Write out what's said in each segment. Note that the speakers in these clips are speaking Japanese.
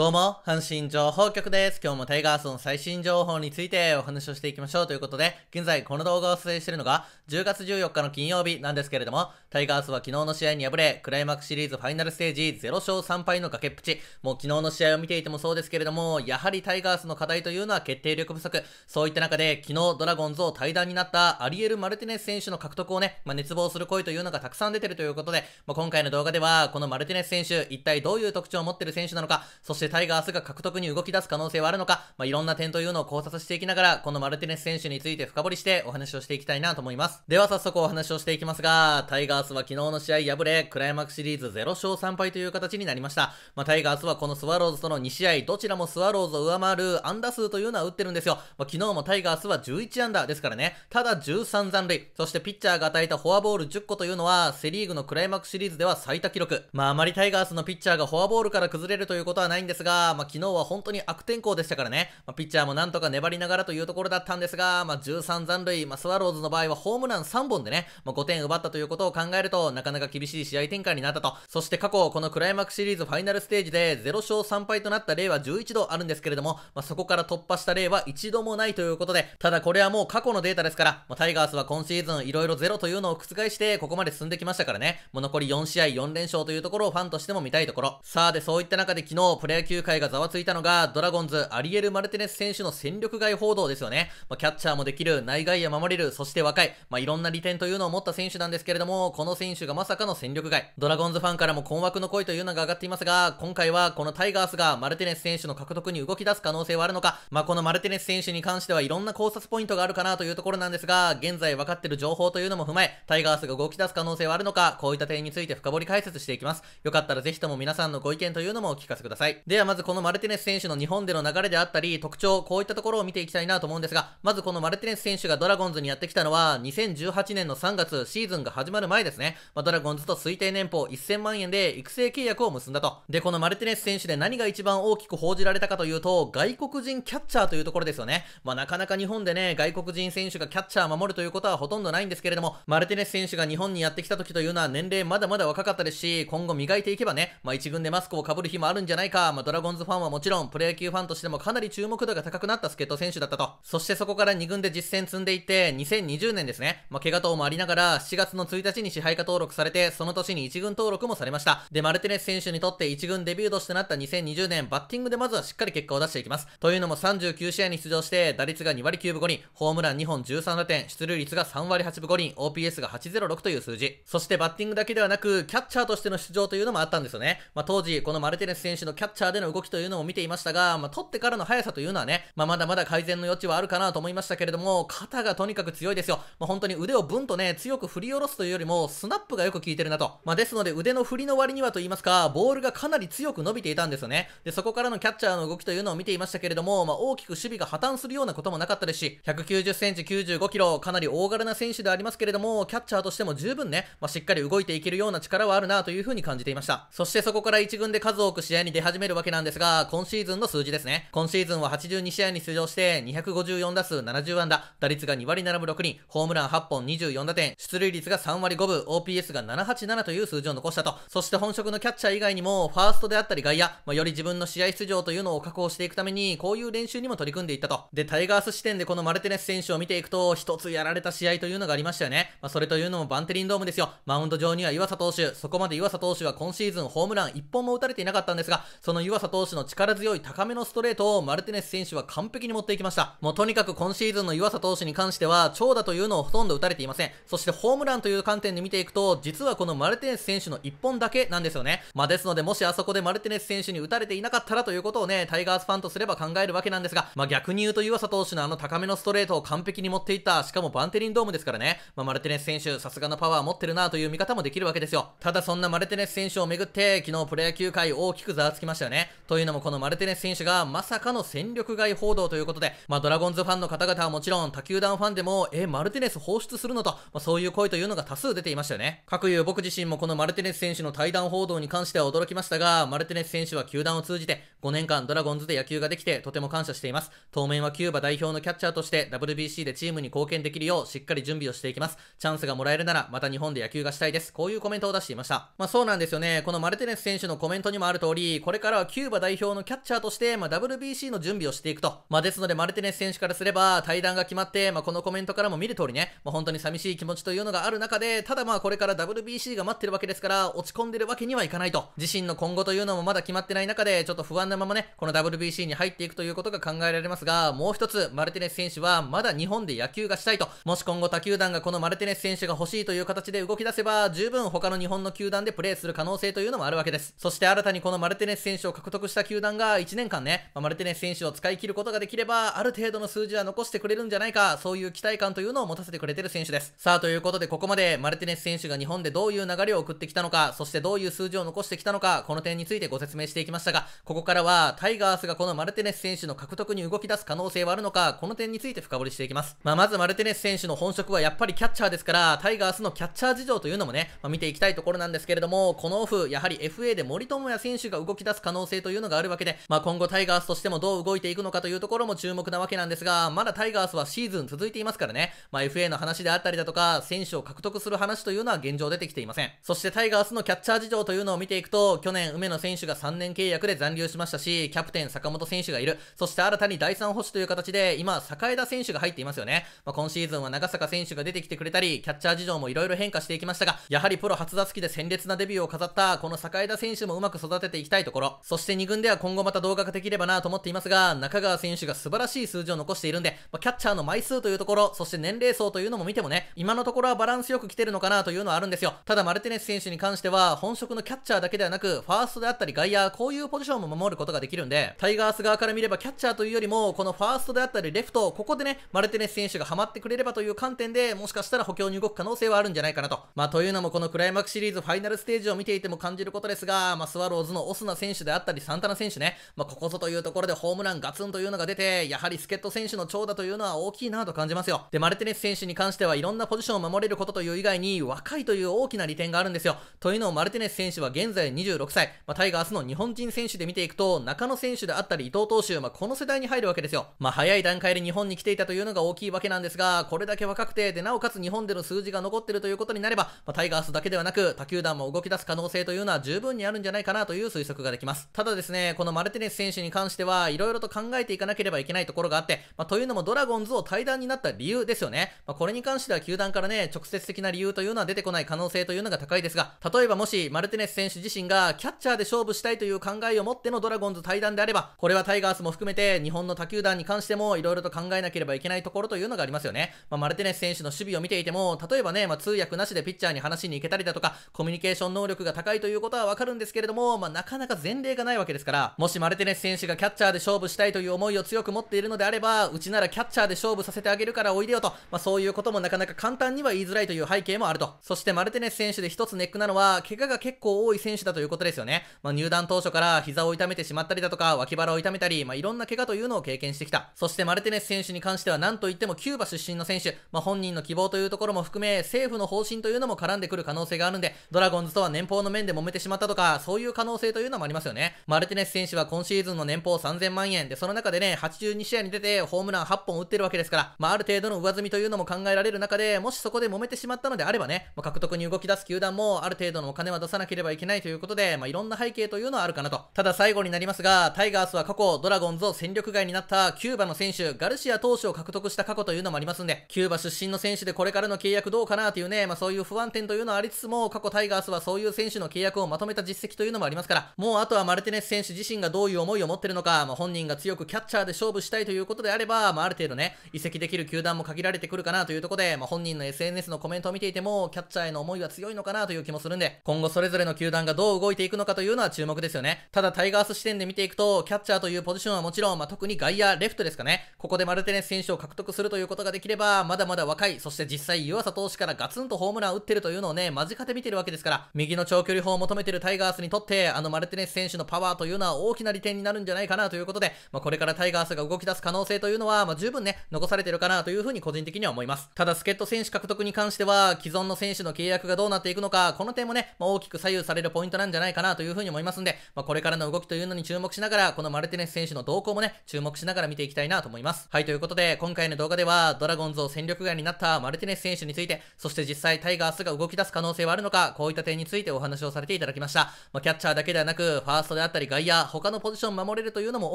どうも、阪神情報局です。今日もタイガースの最新情報についてお話をしていきましょうということで、現在この動画を撮影しているのが10月14日の金曜日なんですけれども、タイガースは昨日の試合に敗れ、クライマックスシリーズファイナルステージ0勝3敗の崖っぷち。もう昨日の試合を見ていてもそうですけれども、やはりタイガースの課題というのは決定力不足。そういった中で、昨日ドラゴンズを対談になったアリエル・マルティネス選手の獲得をね、まあ、熱望する声というのがたくさん出てるということで、まあ、今回の動画では、このマルティネス選手、一体どういう特徴を持っている選手なのか、そしてタイガースが獲得に動き出す可能性はあるのか、まあ、いろんな点というのを考察していきながら、このマルティネス選手について深掘りしてお話をしていきたいなと思います。では早速お話をしていきますが、タイガースは昨日の試合敗れ、クライマックスシリーズ0勝3敗という形になりました。まあ、タイガースはこのスワローズとの2試合、どちらもスワローズを上回る安打数というのは打ってるんですよ。まあ、昨日もタイガースは11安打ですからね、ただ13残塁、そしてピッチャーが与えたフォアボール10個というのは、セリーグのクライマックスシリーズでは最多記録。まあ、あまりタイガースのピッチャーがフォアボールから崩れるということはないんですですが、まあ、昨日は本当に悪天候でしたからね、まあ、ピッチャーもなんとか粘りながらというところだったんですが、まあ、13残塁、まあ、スワローズの場合はホームラン3本でね、まあ、5点奪ったということを考えると、なかなか厳しい試合展開になったと。そして過去、このクライマックスシリーズファイナルステージで0勝3敗となった例は11度あるんですけれども、まあ、そこから突破した例は一度もないということで、ただこれはもう過去のデータですから、まあ、タイガースは今シーズンいろいろゼロというのを覆して、ここまで進んできましたからね、もう残り4試合4連勝というところをファンとしても見たいところ。さあで、そういった中で昨日、プロ野球界がざわついたのが、ドラゴンズ、アリエル・マルティネス選手の戦力外報道ですよね。まあ、キャッチャーもできる、内外野守れる、そして若い、まあ、いろんな利点というのを持った選手なんですけれども、この選手がまさかの戦力外。ドラゴンズファンからも困惑の声というのが上がっていますが、今回はこのタイガースがマルティネス選手の獲得に動き出す可能性はあるのか、まあ、このマルティネス選手に関してはいろんな考察ポイントがあるかなというところなんですが、現在分かっている情報というのも踏まえ、タイガースが動き出す可能性はあるのか、こういった点について深掘り解説していきます。よかったらぜひとも皆さんのご意見というのもお聞かせください。ではまずこのマルティネス選手の日本での流れであったり、特徴、こういったところを見ていきたいなと思うんですが、まずこのマルティネス選手がドラゴンズにやってきたのは、2018年の3月、シーズンが始まる前ですね。まあ、ドラゴンズと推定年俸1000万円で育成契約を結んだと。で、このマルティネス選手で何が一番大きく報じられたかというと、外国人キャッチャーというところですよね。まあ、なかなか日本でね、外国人選手がキャッチャーを守るということはほとんどないんですけれども、マルティネス選手が日本にやってきた時というのは年齢まだまだ若かったですし、今後磨いていけばね、まあ、一軍でマスクを被る日もあるんじゃないか、まあ、ドラゴンズファンはもちろん、プロ野球ファンとしてもかなり注目度が高くなった助っ人選手だったと。そしてそこから2軍で実戦積んでいって、2020年ですね、まあ、怪我等もありながら、7月の1日に支配下登録されて、その年に1軍登録もされました。で、マルティネス選手にとって1軍デビューとしてなった2020年、バッティングでまずはしっかり結果を出していきます。というのも39試合に出場して、打率が2割9分5厘、ホームラン2本13打点、出塁率が3割8分5厘、OPS が806という数字。そしてバッティングだけではなく、キャッチャーとしての出場というのもあったんですよね。まあ、当時、このマルティネス選手のキャッチャーでの動きというのを見ていましたが、まあ、取ってからの速さというのはね、まあ、まだまだ改善の余地はあるかなと思いましたけれども、肩がとにかく強いですよ。まあ、本当に腕をブンとね、強く振り下ろすというよりも、スナップがよく効いてるなと。まあ、ですので、腕の振りの割にはと言いますか、ボールがかなり強く伸びていたんですよね。で、そこからのキャッチャーの動きというのを見ていましたけれども、まあ、大きく守備が破綻するようなこともなかったですし、190センチ95キロ、かなり大柄な選手でありますけれども、キャッチャーとしても十分ね、まあ、しっかり動いていけるような力はあるなという風に感じていました。そしてそこから1軍で数多く試合に出始めるわけなんですが、今シーズンの数字ですね。今シーズンは82試合に出場して、254打数70安打、打率が2割7分6厘、ホームラン8本24打点、出塁率が3割5分、OPS が787という数字を残したと。そして本職のキャッチャー以外にも、ファーストであったり外野、まあ、より自分の試合出場というのを確保していくために、こういう練習にも取り組んでいったと。で、タイガース視点でこのマルテネス選手を見ていくと、一つやられた試合というのがありましたよね。まあ、それというのもバンテリンドームですよ。マウンド上には岩佐投手、そこまで岩佐投手は今シーズンホームラン1本も打たれていなかったんですが、その岩佐投手の力強い高めのストレートをマルティネス選手は完璧に持っていきました。もうとにかく今シーズンの岩佐投手に関しては、長打というのをほとんど打たれていません。そしてホームランという観点で見ていくと、実はこのマルティネス選手の1本だけなんですよね。まあですので、もしあそこでマルティネス選手に打たれていなかったらということをね、タイガースファンとすれば考えるわけなんですが、まあ逆に言うと岩佐投手のあの高めのストレートを完璧に持っていった、しかもバンテリンドームですからね、まあ、マルティネス選手、さすがのパワー持ってるなという見方もできるわけですよ。ただそんなマルティネス選手をめぐって、昨日プロ野球界大きくざわつきましたよね。というのもこのマルテネス選手がまさかの戦力外報道ということで、まあドラゴンズファンの方々はもちろん他球団ファンでも、え、マルテネス放出するのと、まあ、そういう声というのが多数出ていましたよね。各有僕自身もこのマルテネス選手の対談報道に関しては驚きましたが、マルテネス選手は球団を通じて5年間ドラゴンズで野球ができてとても感謝しています。当面はキューバ代表のキャッチャーとして WBC でチームに貢献できるようしっかり準備をしていきます。チャンスがもらえるならまた日本で野球がしたいです。こういうコメントを出していました。まあそうなんですよね。このマルテネス選手のコメントにもある通り、これからはキューバ代表のキャッチャーとして、まあ、WBC の準備をしていくと。まあ、ですので、マルティネス選手からすれば、対談が決まって、まあ、このコメントからも見る通りね、まあ、本当に寂しい気持ちというのがある中で、ただまあ、これから WBC が待ってるわけですから、落ち込んでるわけにはいかないと。自身の今後というのもまだ決まってない中で、ちょっと不安なままね、この WBC に入っていくということが考えられますが、もう一つ、マルティネス選手は、まだ日本で野球がしたいと。もし今後他球団がこのマルティネス選手が欲しいという形で動き出せば、十分他の日本の球団でプレーする可能性というのもあるわけです。そして新たにこのマルティネス選手をを獲得した球団が1年間ね、まあ、マルティネス選手を使い切ることができれば、ある程度の数字は残してくれるんじゃないか、そういう期待感というのを持たせてくれてる選手です。さあ、ということでここまでマルティネス選手が日本でどういう流れを送ってきたのか、そしてどういう数字を残してきたのか、この点についてご説明していきましたが、ここからはタイガースがこのマルティネス選手の獲得に動き出す可能性はあるのか、この点について深掘りしていきます。まあ、まずマルティネス選手の本職はやっぱりキャッチャーですから、タイガースのキャッチャー事情というのもね、まあ、見ていきたいところなんですけれども、このオフ、やはり FA で森友哉選手が動き出す可能能性というのがあるわけで、まあ、今後タイガースとしてもどう動いていくのかというところも注目なわけなんですが、まだタイガースはシーズン続いていますからね、まあ、FA の話であったりだとか、選手を獲得する話というのは現状出てきていません。そしてタイガースのキャッチャー事情というのを見ていくと、去年梅野選手が3年契約で残留しましたし、キャプテン坂本選手がいる、そして新たに第3保守という形で、今、坂枝選手が入っていますよね。まあ、今シーズンは長坂選手が出てきてくれたり、キャッチャー事情も色々変化していきましたが、やはりプロ初打席で鮮烈なデビューを飾ったこの坂枝選手もうまく育てていきたいところ、そして2軍では今後また動画ができればなと思っていますが、中川選手が素晴らしい数字を残しているんで、まあ、キャッチャーの枚数というところ、そして年齢層というのも見てもね、今のところはバランスよく来てるのかなというのはあるんですよ。ただマルティネス選手に関しては、本職のキャッチャーだけではなく、ファーストであったり外野、こういうポジションも守ることができるんで、タイガース側から見ればキャッチャーというよりも、このファーストであったりレフト、ここでね、マルティネス選手がハマってくれればという観点で、もしかしたら補強に動く可能性はあるんじゃないかなと。まあというのもこのクライマックスシリーズファイナルステージを見ていても感じることですが、まあスワローズのオスナ選手であったりサンタナ選手ね、まあここぞというところでホームランガツンというのが出て、やはり助っ人選手の長打というのは大きいなと感じますよ。で、マルティネス選手に関してはいろんなポジションを守れることという以外に、若いという大きな利点があるんですよ。というのをマルティネス選手は現在26歳、まあ、タイガースの日本人選手で見ていくと、中野選手であったり伊藤投手、まあ、この世代に入るわけですよ。まあ、早い段階で日本に来ていたというのが大きいわけなんですが、これだけ若くて、で、なおかつ日本での数字が残ってるということになれば、まあ、タイガースだけではなく、他球団も動き出す可能性というのは十分にあるんじゃないかなという推測ができます。ただですね、このマルティネス選手に関しては、色々と考えていかなければいけないところがあって、まあ、というのもドラゴンズを対談になった理由ですよね。まあ、これに関しては球団からね、直接的な理由というのは出てこない可能性というのが高いですが、例えばもしマルティネス選手自身がキャッチャーで勝負したいという考えを持ってのドラゴンズ対談であれば、これはタイガースも含めて日本の他球団に関しても色々と考えなければいけないところというのがありますよね。まあ、マルティネス選手の守備を見ていても、例えばね、まあ、通訳なしでピッチャーに話しに行けたりだとか、コミュニケーション能力が高いということはわかるんですけれども、まあ、なかなか前例がないわけですから、もしマルテネス選手がキャッチャーで勝負したいという思いを強く持っているのであれば、うちならキャッチャーで勝負させてあげるからおいでよと、まあ、そういうこともなかなか簡単には言いづらいという背景もあると。そしてマルテネス選手で一つネックなのは、怪我が結構多い選手だということですよね。まあ、入団当初から膝を痛めてしまったりだとか、脇腹を痛めたり、まあ、いろんな怪我というのを経験してきた。そしてマルテネス選手に関しては何と言ってもキューバ出身の選手、まあ、本人の希望というところも含め、政府の方針というのも絡んでくる可能性があるんで、ドラゴンズとは年俸の面で揉めてしまったとか、そういう可能性というのもありますよね。マルティネス選手は今シーズンの年俸3000万円で、その中でね、82試合に出てホームラン8本打ってるわけですから、まあ、ある程度の上積みというのも考えられる中で、もしそこで揉めてしまったのであればね、まあ、獲得に動き出す球団もある程度のお金は出さなければいけないということで、まあ、いろんな背景というのはあるかなと。ただ最後になりますが、タイガースは過去、ドラゴンズを戦力外になったキューバの選手、ガルシア投手を獲得した過去というのもありますんで、キューバ出身の選手でこれからの契約どうかなというね、まあ、そういう不安点というのはありつつも、過去タイガースはそういう選手の契約をまとめた実績というのもありますから、もうあとはマルルティネス選手自身がどういう思いを持ってるのか、まあ、本人が強くキャッチャーで勝負したいということであれば、まあ、ある程度ね、移籍できる球団も限られてくるかなというところで、まあ、本人の SNS のコメントを見ていても、キャッチャーへの思いは強いのかなという気もするんで、今後それぞれの球団がどう動いていくのかというのは注目ですよね。ただタイガース視点で見ていくと、キャッチャーというポジションはもちろん、まあ、特に外野、レフトですかね。ここでマルテネス選手を獲得するということができれば、まだまだ若い、そして実際湯浅投手からガツンとホームラン打ってるというのをね、間近で見てるわけですから、右の長距離砲を求めてるタイガースにとって、あのマルテネス選手のパワーというのは大きな利点になるんじゃないかなということで、まあ、これからタイガースが動き出す可能性というのは、まあ、十分ね、残されてるかなというふうに個人的には思います。ただ、助っ人選手獲得に関しては、既存の選手の契約がどうなっていくのか、この点もね、まあ、大きく左右されるポイントなんじゃないかなというふうに思いますんで、まあ、これからの動きというのに注目しながら、このマルティネス選手の動向もね、注目しながら見ていきたいなと思います。はい、ということで、今回の動画では、ドラゴンズを戦力外になったマルティネス選手について、そして実際タイガースが動き出す可能性はあるのか、こういった点についてお話をされていただきました。まあ、キャッチャーだけではなく、ファーストであったり外野、他のポジション守れるというのも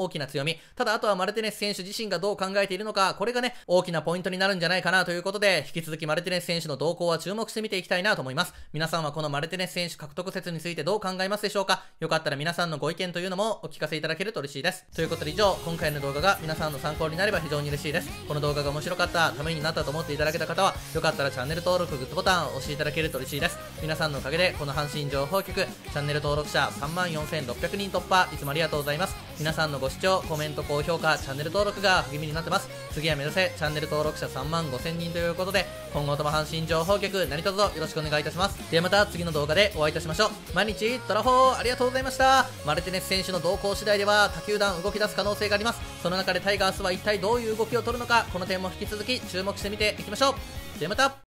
大きな強み。ただ、あとはマルティネス選手自身がどう考えているのか、これがね、大きなポイントになるんじゃないかなということで、引き続きマルティネス選手の動向は注目して見ていきたいなと思います。皆さんはこのマルティネス選手獲得説についてどう考えますでしょうか？よかったら皆さんのご意見というのもお聞かせいただけると嬉しいです。ということで以上、今回の動画が皆さんの参考になれば非常に嬉しいです。この動画が面白かった、ためになったと思っていただけた方は、よかったらチャンネル登録、グッドボタンを押していただけると嬉しいです。皆さんのおかげで、この阪神情報局、チャンネル登録者3 4600 600人突破いつもありがとうございます。皆さんのご視聴コメント高評価チャンネル登録が励みになってます。次は目指せチャンネル登録者3万5000人ということで今後とも阪神情報局何卒よろしくお願いいたします。ではまた次の動画でお会いいたしましょう。毎日トラフォーありがとうございました。マルティネス選手の動向次第では他球団動き出す可能性があります。その中でタイガースは一体どういう動きを取るのかこの点も引き続き注目してみていきましょう。ではまた。